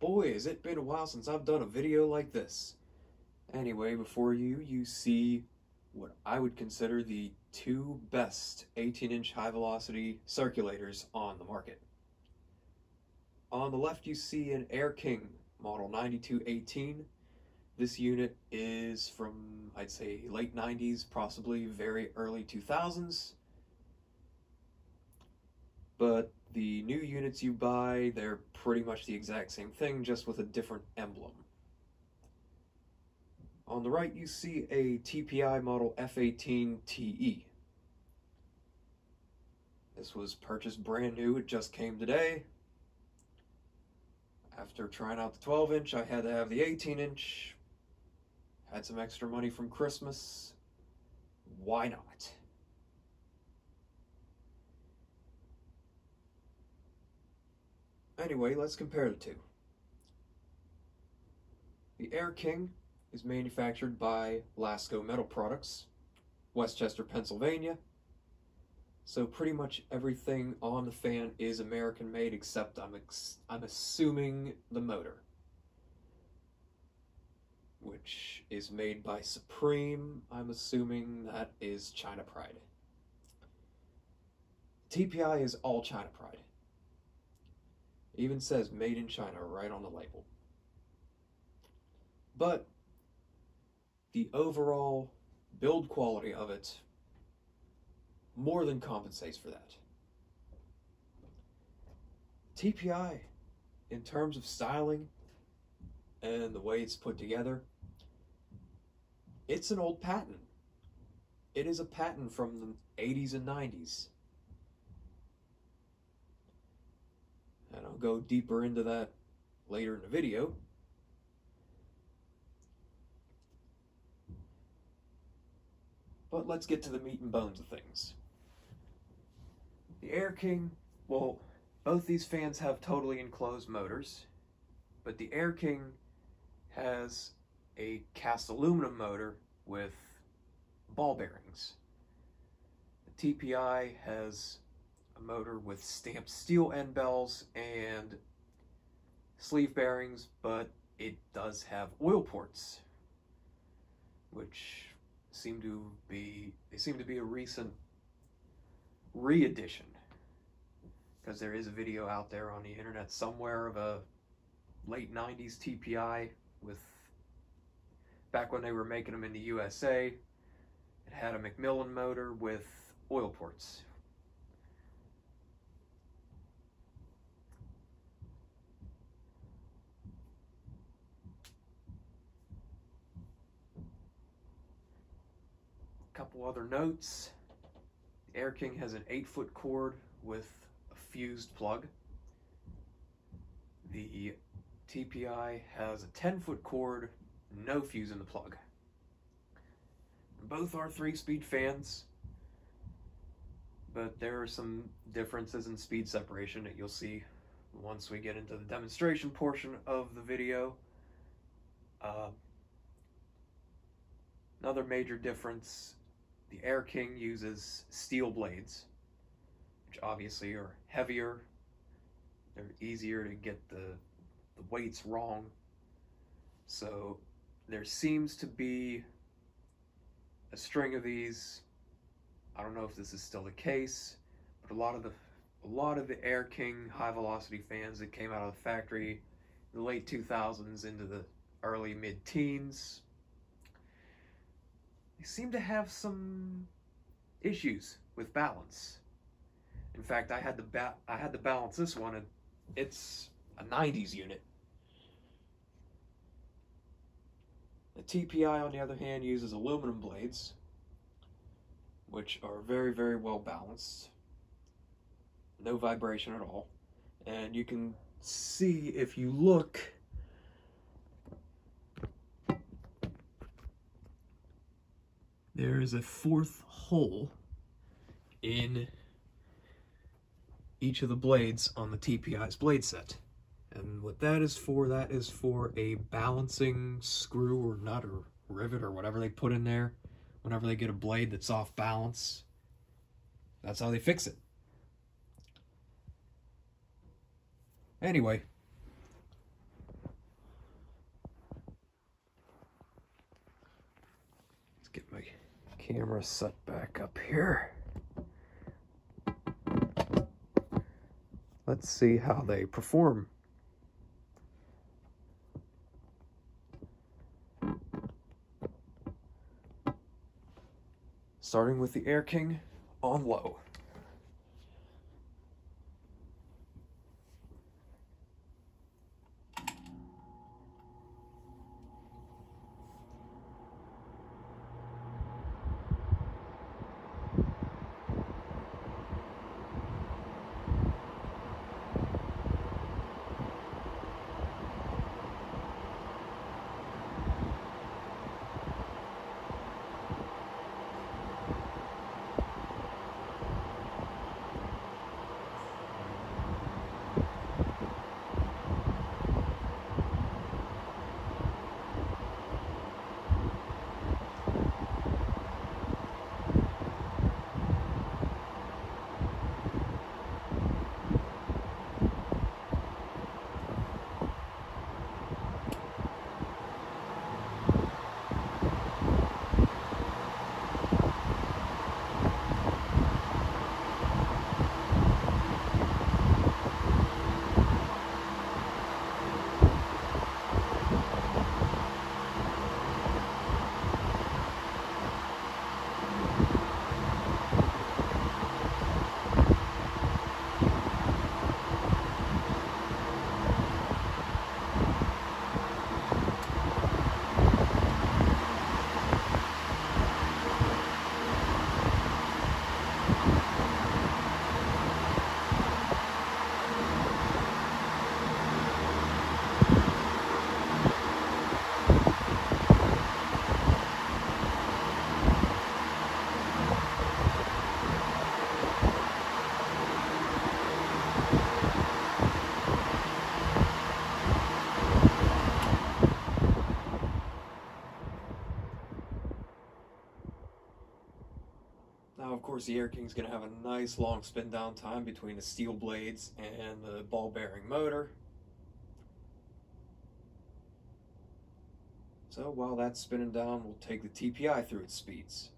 boy, has it been a while since I've done a video like this. Anyway, before you, you see what I would consider the two best 18 inch high velocity circulators on the market. On the left, you see an Air King model 9218. This unit is from, I'd say, late 90s, possibly very early 2000s. But the new units you buy, they're pretty much the exact same thing, just with a different emblem. On the right, you see a TPI model F18TE. This was purchased brand new, it just came today. After trying out the 12 inch, I had to have the 18 inch. Had some extra money from Christmas. Why not? Anyway, let's compare the two. The Air King is manufactured by Lasko Metal Products, West Chester, Pennsylvania. So pretty much everything on the fan is American made except I'm I'm assuming the motor which is made by Supreme. I'm assuming that is China Pride. TPI is all China Pride. Even says made in China right on the label. But the overall build quality of it more than compensates for that. TPI, in terms of styling and the way it's put together, it's an old patent. It is a patent from the 80s and 90s. And I'll go deeper into that later in the video. But let's get to the meat and bones of things. The Air King, well, both these fans have totally enclosed motors, but the Air King has a cast aluminum motor with ball bearings. The TPI has a motor with stamped steel end bells and sleeve bearings, but it does have oil ports, which seem to be they seem to be a recent re-edition because there is a video out there on the internet somewhere of a late 90s TPI with back when they were making them in the USA it had a McMillan motor with oil ports couple other notes. Air King has an 8 foot cord with a fused plug. The TPI has a 10 foot cord, no fuse in the plug. Both are 3 speed fans, but there are some differences in speed separation that you'll see once we get into the demonstration portion of the video. Uh, another major difference the Air King uses steel blades, which obviously are heavier. They're easier to get the, the weights wrong. So there seems to be a string of these. I don't know if this is still the case, but a lot of the a lot of the Air King high velocity fans that came out of the factory in the late 2000s into the early mid teens they seem to have some issues with balance. In fact, I had to ba- I had to balance this one, and it's a 90s unit. The TPI, on the other hand, uses aluminum blades, which are very, very well balanced. No vibration at all. And you can see if you look there is a fourth hole in each of the blades on the TPI's blade set. And what that is for, that is for a balancing screw or nut or rivet or whatever they put in there whenever they get a blade that's off balance. That's how they fix it. Anyway. Let's get my camera set back up here. Let's see how they perform. Starting with the Air King on low. Course, the Air King's going to have a nice long spin down time between the steel blades and the ball bearing motor. So while that's spinning down, we'll take the TPI through its speeds.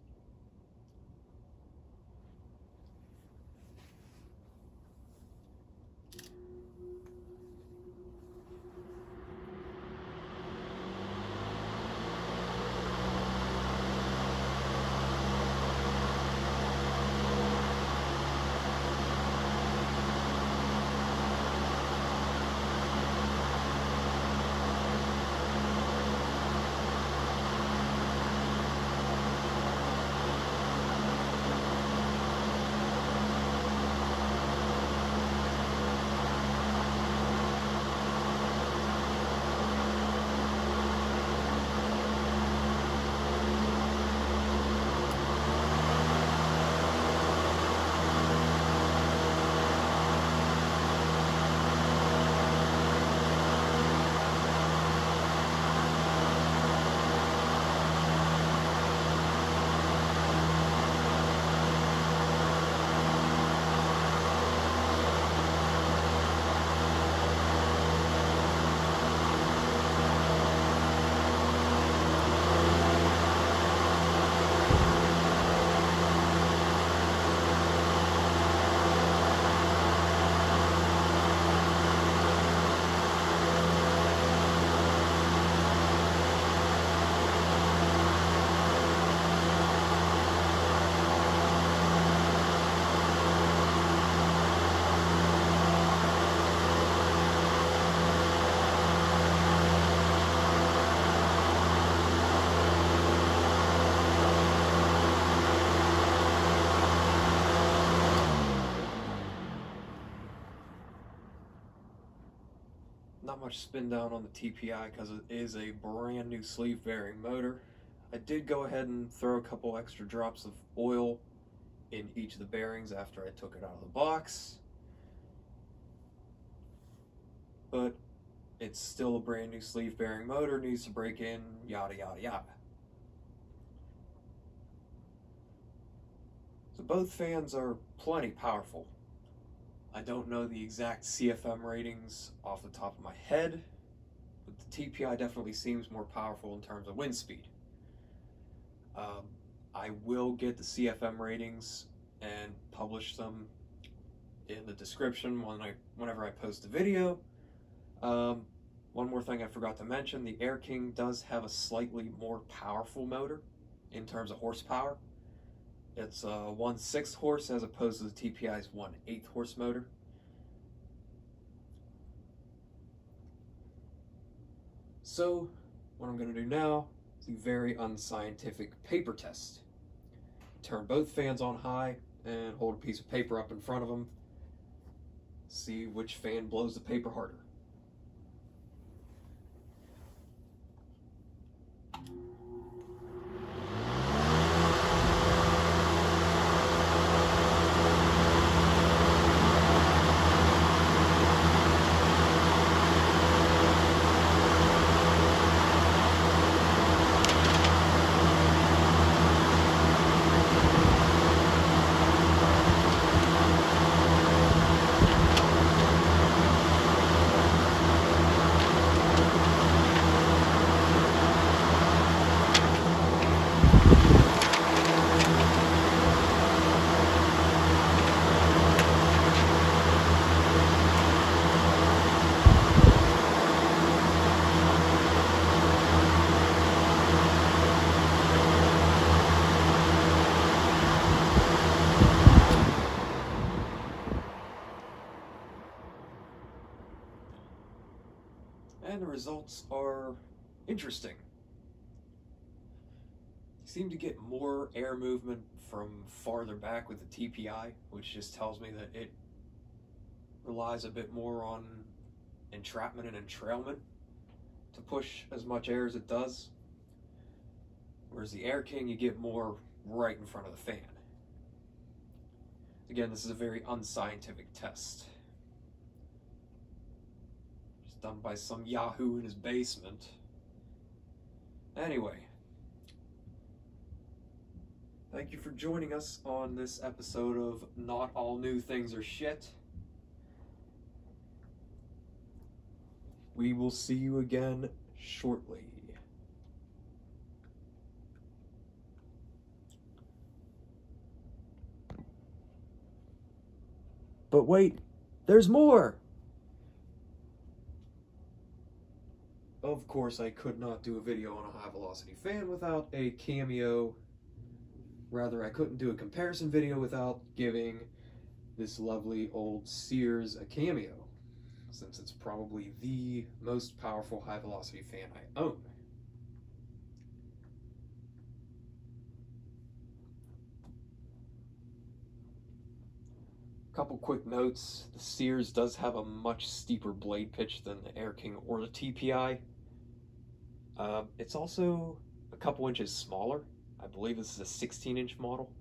Not much spin down on the TPI because it is a brand new sleeve bearing motor. I did go ahead and throw a couple extra drops of oil in each of the bearings after I took it out of the box. But it's still a brand new sleeve bearing motor, needs to break in, yada yada yada. So both fans are plenty powerful. I don't know the exact CFM ratings off the top of my head, but the TPI definitely seems more powerful in terms of wind speed. Um, I will get the CFM ratings and publish them in the description when I whenever I post a video. Um, one more thing I forgot to mention: the Air King does have a slightly more powerful motor in terms of horsepower. It's a one sixth horse as opposed to the TPI's one eighth horse motor. So, what I'm going to do now is a very unscientific paper test. Turn both fans on high and hold a piece of paper up in front of them. See which fan blows the paper harder. And the results are interesting. You seem to get more air movement from farther back with the TPI, which just tells me that it relies a bit more on entrapment and entrainment to push as much air as it does. Whereas the Air King, you get more right in front of the fan. Again, this is a very unscientific test done by some Yahoo in his basement. Anyway, thank you for joining us on this episode of Not All New Things Are Shit. We will see you again shortly. But wait, there's more! Of course, I could not do a video on a high velocity fan without a cameo. Rather, I couldn't do a comparison video without giving this lovely old Sears a cameo, since it's probably the most powerful high velocity fan I own. Couple quick notes. The Sears does have a much steeper blade pitch than the Air King or the TPI. Um, it's also a couple inches smaller. I believe this is a 16 inch model.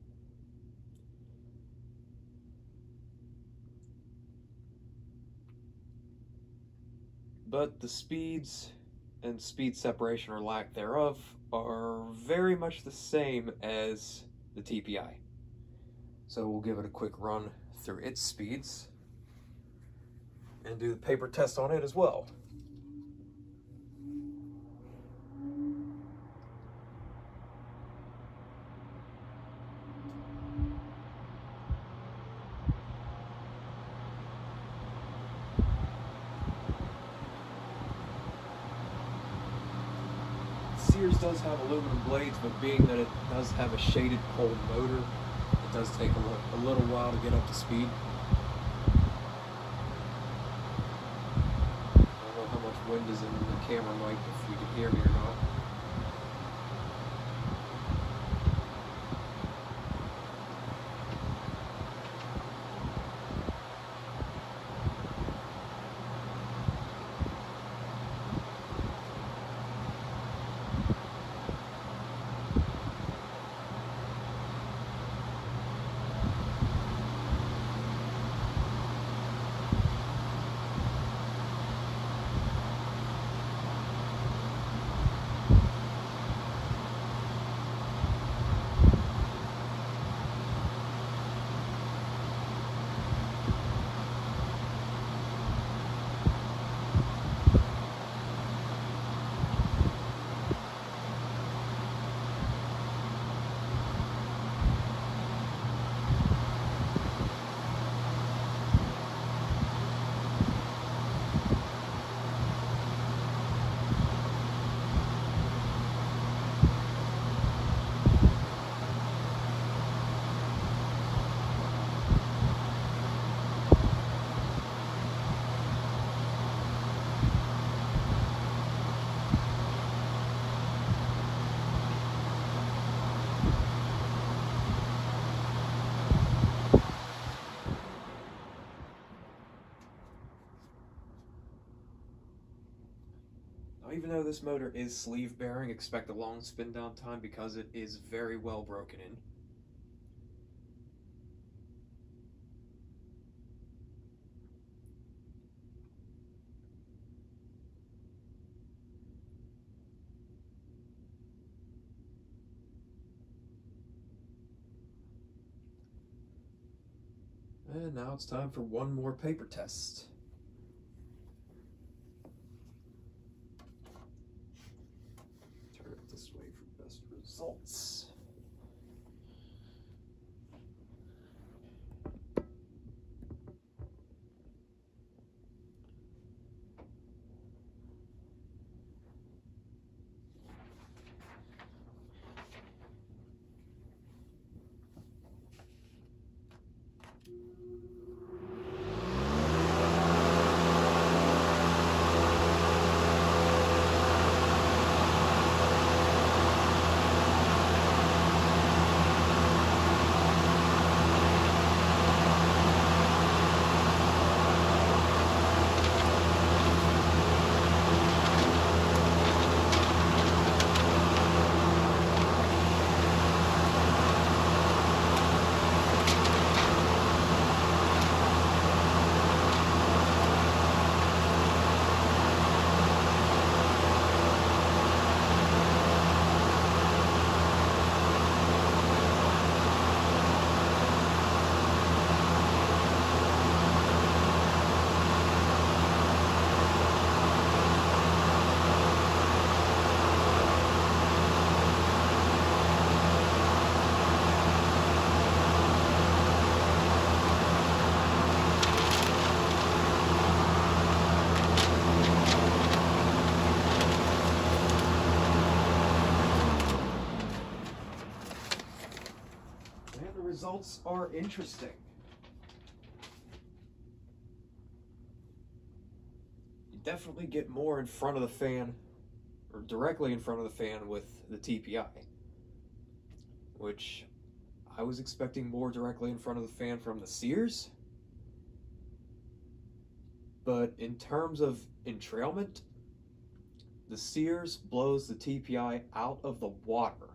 But the speeds and speed separation or lack thereof are very much the same as the TPI. So we'll give it a quick run through its speeds and do the paper test on it as well. Sears does have aluminum blades, but being that it does have a shaded pole motor, it does take a, a little while to get up to speed. I don't know how much wind is in the camera mic, if you can hear me or not. Even though this motor is sleeve bearing, expect a long spin down time because it is very well broken in. And now it's time for one more paper test. Turn it this way for best results. And the results are interesting. You definitely get more in front of the fan, or directly in front of the fan with the TPI, which I was expecting more directly in front of the fan from the Sears. But in terms of entrainment, the Sears blows the TPI out of the water.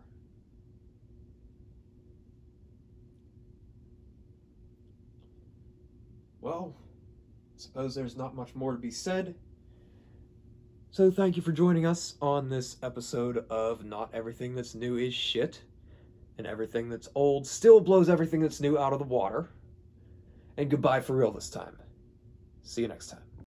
Well, I suppose there's not much more to be said. So thank you for joining us on this episode of Not Everything That's New is Shit, and everything that's old still blows everything that's new out of the water. And goodbye for real this time. See you next time.